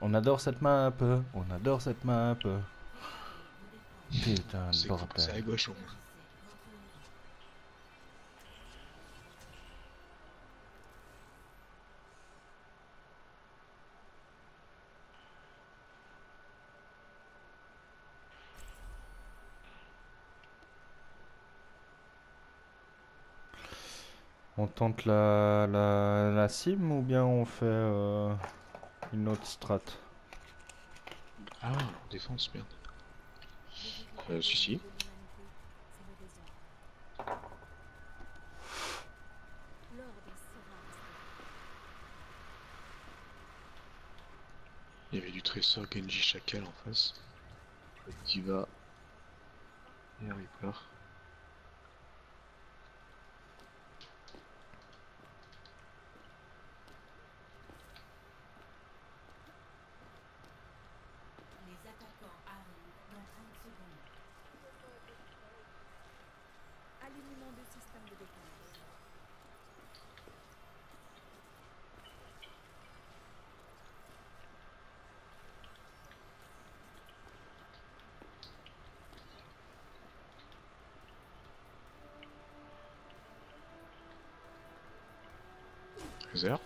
On adore cette map, on adore cette map. Putain, c'est à bordel. gauche au moins. On tente la, la, la sim ou bien on fait euh, une autre strat Ah, en défense, merde. Euh, si, si. Il y avait du Trésor Genji Chacal en face. Diva. Et Reaper. Les attaquants arrivent dans 30 secondes. Alignement de système de défense. Réserve.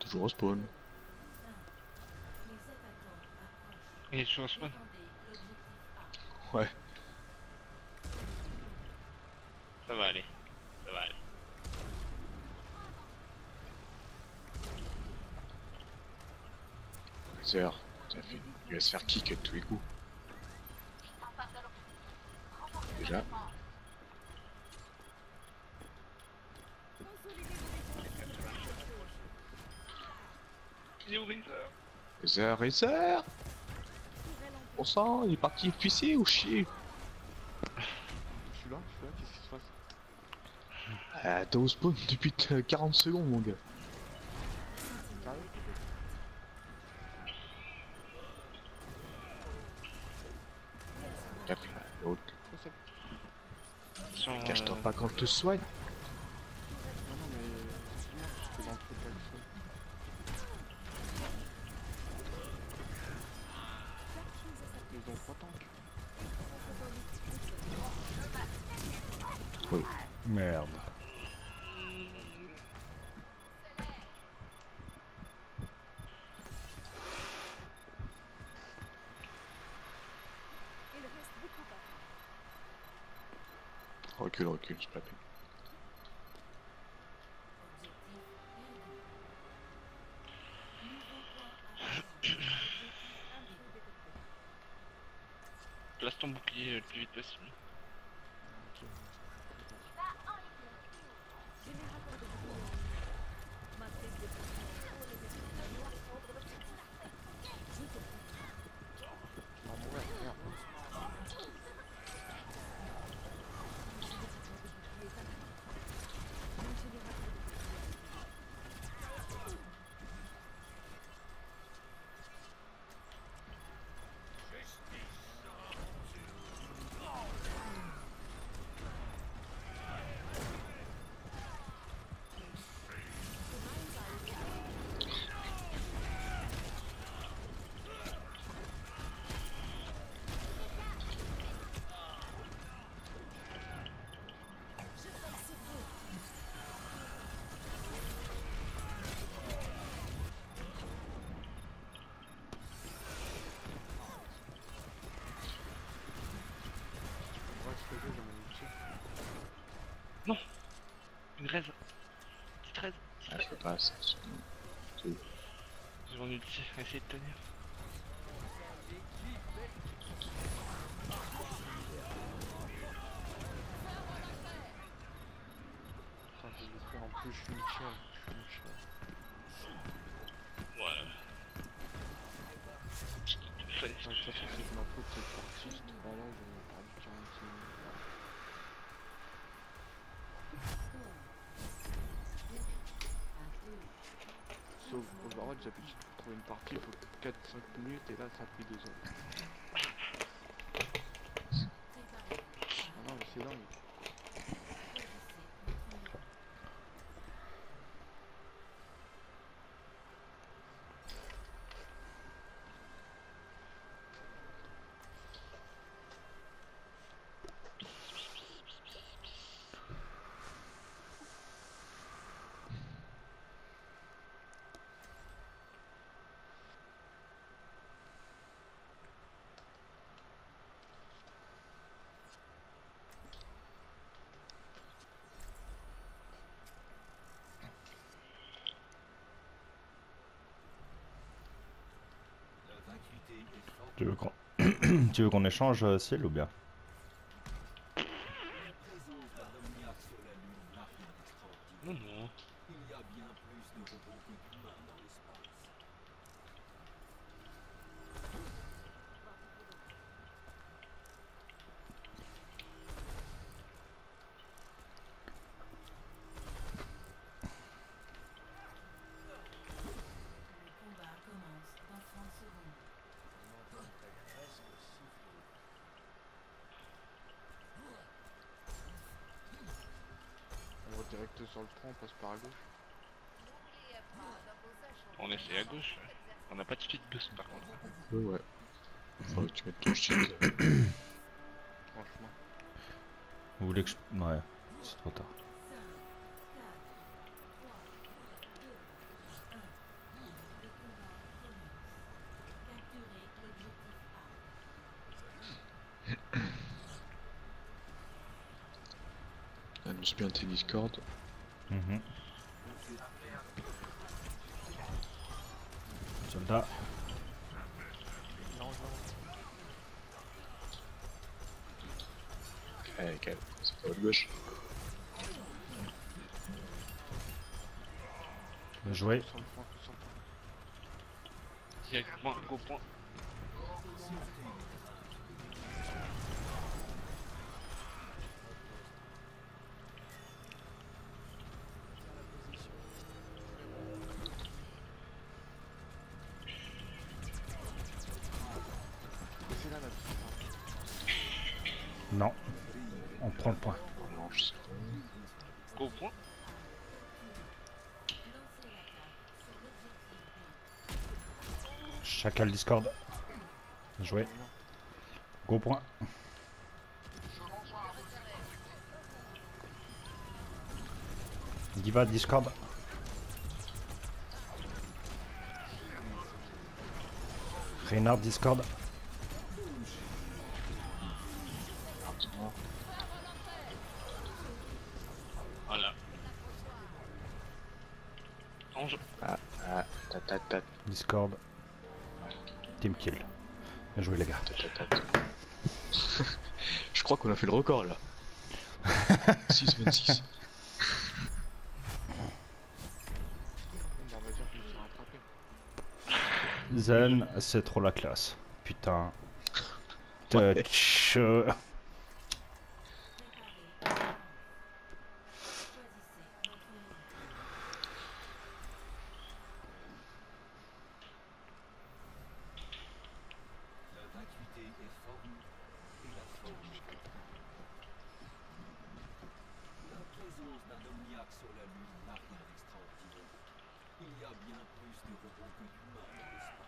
Toujours au spawn. Il est sur le spawn. Ouais. Ça va aller. Ça va aller. Réserve. Ça fait... Il va se faire kick à tous les coups. Déjà. Razer Réserve, réserve On sent, il est parti pisser ou chier Je suis là, je suis là, qu'est-ce qui se passe? Ah, t'es au spawn depuis euh, 40 secondes, mon gars. L'autre. Cache-toi pas quand je te soigne. Non, non, mais. Excuse-moi, c'était dans le truc là, le feu. Ils ont trois tanks. Merde. Il reste beaucoup à faire. Peine. Place ton bouclier le plus vite possible. Générateur de bouclier. Matrice de Je vais en mourir, merde. Ouais, je fais j'ai mon outil. Une raise. Petite raise. Ah, je peux pas, ça. Essayez de tenir. Putain, j'ai le faire en plus, je suis Michel. Je suis. Ouais. Fallait- c'est ma parti, Sauf Overwatch, pour trouver une partie, il faut 4-5 minutes et là ça a pris 2 heures. Ah c'est dingue. Tu veux qu'on échange euh, ciel ou bien Non, non. Le combat commence dans 30 secondes. On va direct sur le tronc, on passe par à gauche. On essaie à gauche. On n'a pas de speed boost par contre. Ouais, ouais. Faudrait que tu mettes ton shield. Franchement. Vous voulez que je... Ouais, c'est trop tard. A. Annonce bien tes Discord. Mhm. Soldat. Non, non. Eh, calme, c'est pas votre gauche. Bien joué. Sur le point, On prend le point. Gros point. Chacal Discord. Joué. Go point. Diva Discord. Reynard Discord. Voilà. Ange. Ah, ah, ta ta ta Discord. Team kill. Bien joué les gars. Je crois qu'on a fait le record là. 6-26. Bon, bah, on va dire que je me suis rattrapé. Zen, c'est trop la classe. Putain. Touch.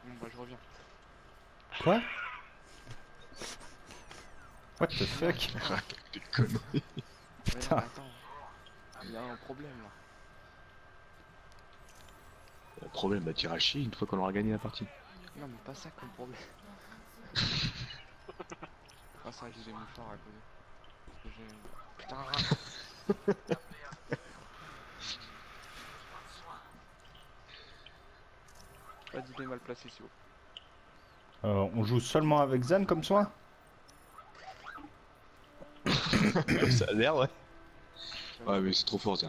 Bon, bah, je reviens. Quoi? What the fuck? Des conneries. Putain. attends. Il y a un problème là. Le problème, bah t'iras chier une fois qu'on aura gagné la partie. Non, mais pas ça comme problème. Ah, ça, j'ai des mouchoirs à côté. Parce que j'ai. Putain! d'idée mal placée, si. Euh, On joue seulement avec Zen comme ça Ça a l'air, ouais. Ouais, mais c'est trop fort, ça.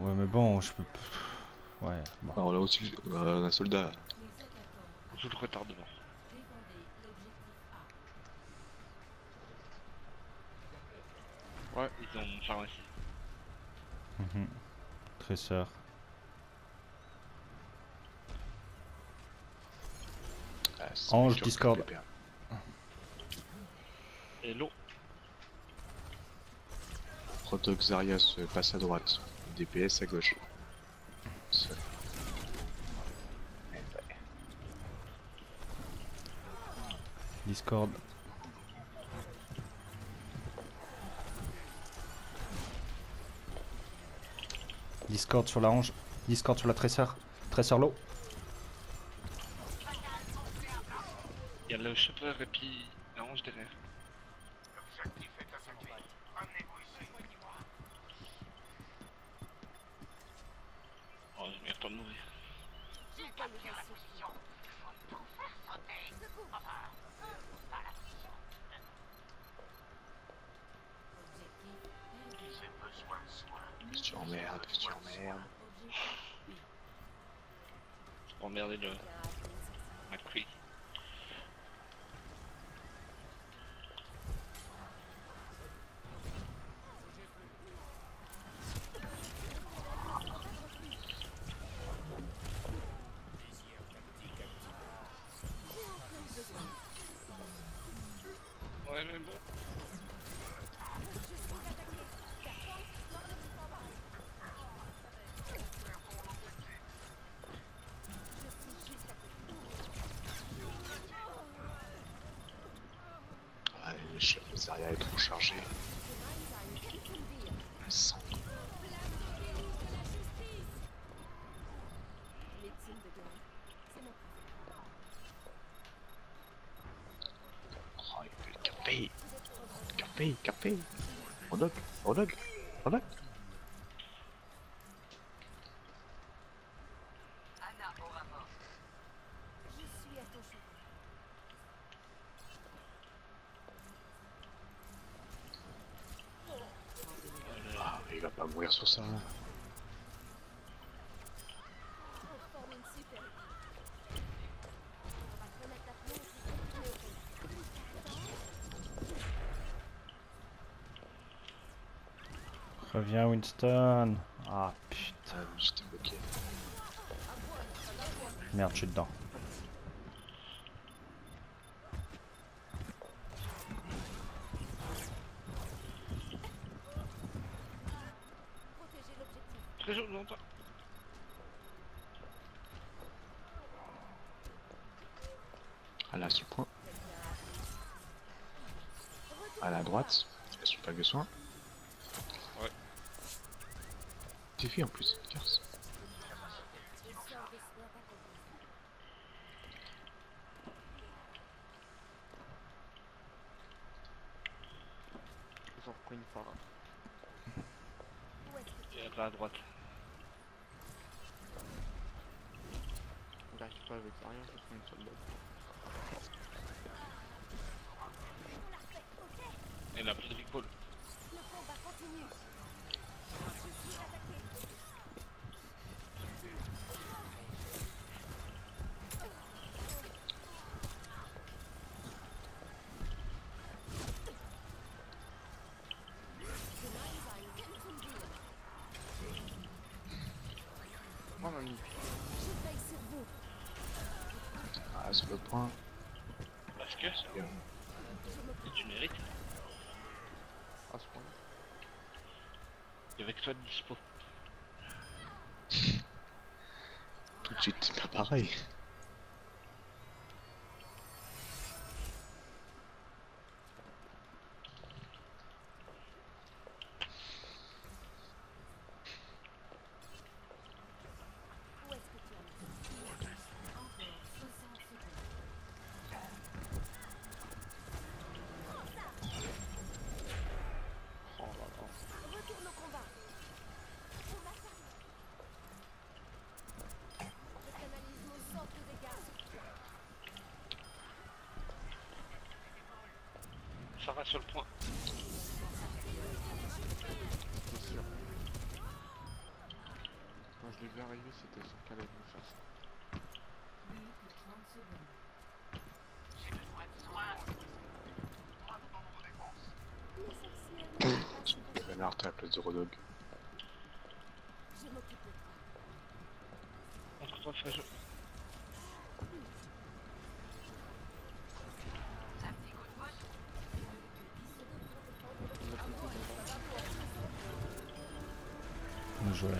Ouais mais bon, je peux... Ouais, bon. Alors là aussi, euh, un soldat. Joue le retardement. Ouais, Ils ont pharmacie. Mhm. Tresseur. Ah, c'est Ange Discord. Hello. Protoxarias euh, passe à droite. DPS à gauche. Discord. Discord sur la hanche. Discord sur la tresseur. Tresseur low. Et puis l'ange derrière. Oh, j'ai bien le temps de mourir. J'ai pas bien la Emmerdez-le. M'a. Le chien de Zarya est trop chargé. Sang. Médecine de guerre. C'est mon Oh, il fait le café. Café, café. Rodog, Rodog, Rodog. Je suis à ton chevet. Ah, mais il va pas mourir sur ça. On forme une super équipe. On va se remettre la plonge et au combat. Reviens Winston. Ah putain. Ah, j'étais bloqué. Merde, je suis dedans. Protéger l'objectif. Très chaud, longtemps. Ah là, ce point. À la droite. Elles sont pas que soin. Ouais. T'es fait en plus, garce. Et sans de soin accompli. Ils ont repris une phare. Où est-ce que tu Et là à droite. J'arrive pas avec rien, je prends une seule balle. Et là, plus de recall. Le combat continue. Je suis attaqué. Oh mamie, Je veille sur vous. Ah, c'est le point. Parce que ça, Bien. tu mérites. à ce point. Et avec toi de dispo. Tout de suite, pas pareil. Où est-ce que tu en es Encore 60 secondes. Oh là là. Retourne au combat. On attaque. Je canalise mon sort de dégâts sur toi. Ça va sur le point. Sûr. Quand je l'ai vu arriver, c'était sûr qu'elle allait me faire ça. Que 30 secondes. Les sorcières. Bernard, t'es à la place de Rodog. Je m'occupe de toi. Entre Bien joué.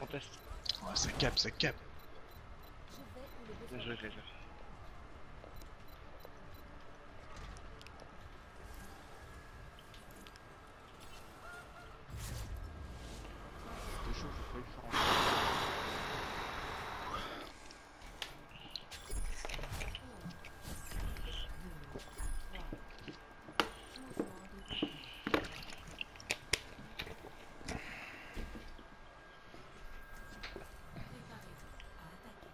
On teste. Oh, ça cap, ça cap. Bien joué, déjà. C'était chaud, j'ai failli faire un. Préparez-vous à attaquer.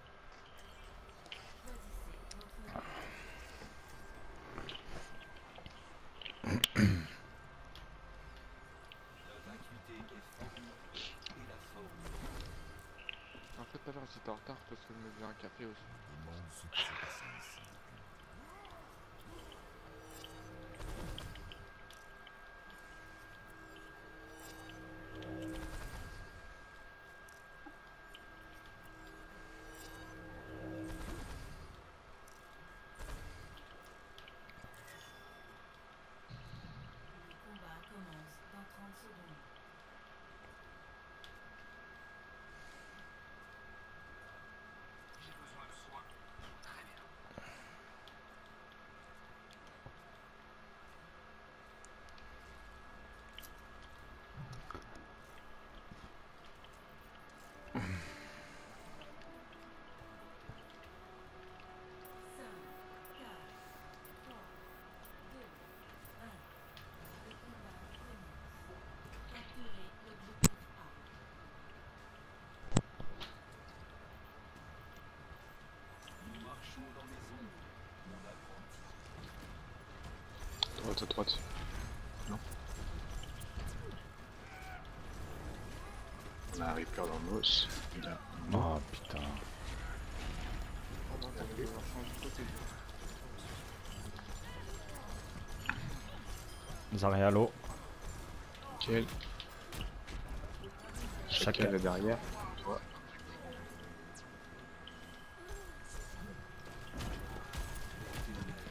Choisissez votre tout à l'heure j'étais en retard parce que je me faisais un café aussi. Le combat commence dans 30 secondes. Cinq, quatre, trois, deux, un. Le combat commence. Capturez l'objectif A. Droite à droite. Non. On a un Reaper dans le os. Il a. Oh putain. De côté. Zarialo. Nickel. Chacun. Chacun est derrière. Toi.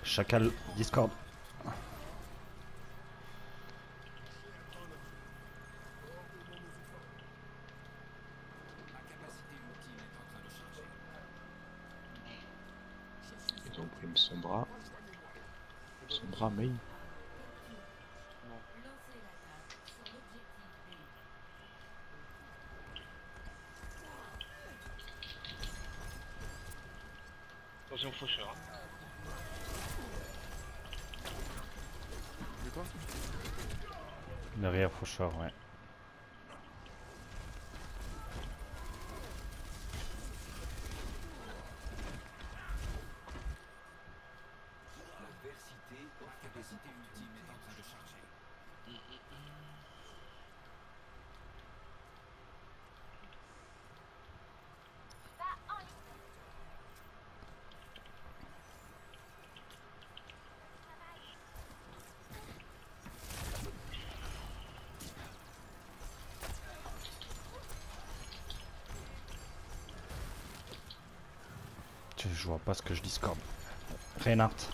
Chacal. Discord. Ils ont pris une Sombra. Sombra main. Lancez l'attaque sur l'objectif B. Attention faucheur. hein. De quoi Derrière Faucheur, ouais. Je vois pas ce que je discorde. Reinhardt.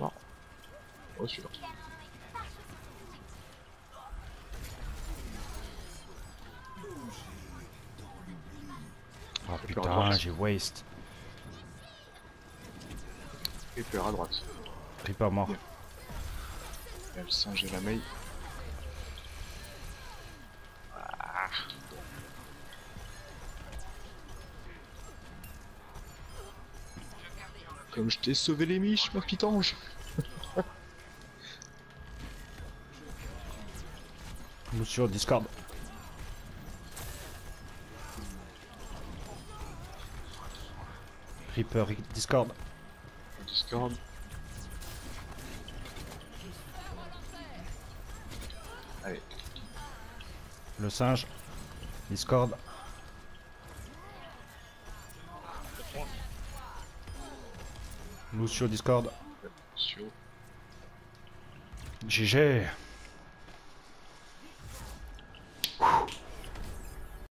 Mort. Oh celui-là. Oh putain, j'ai waste. Reaper à droite. Reaper mort. Il a le singe et la maille. Comme je t'ai sauvé les miches, ma petite ange Nous sur Discord. Reaper Discord. Discord. Allez, Le singe. Discord. Lucio Discord. sur GG.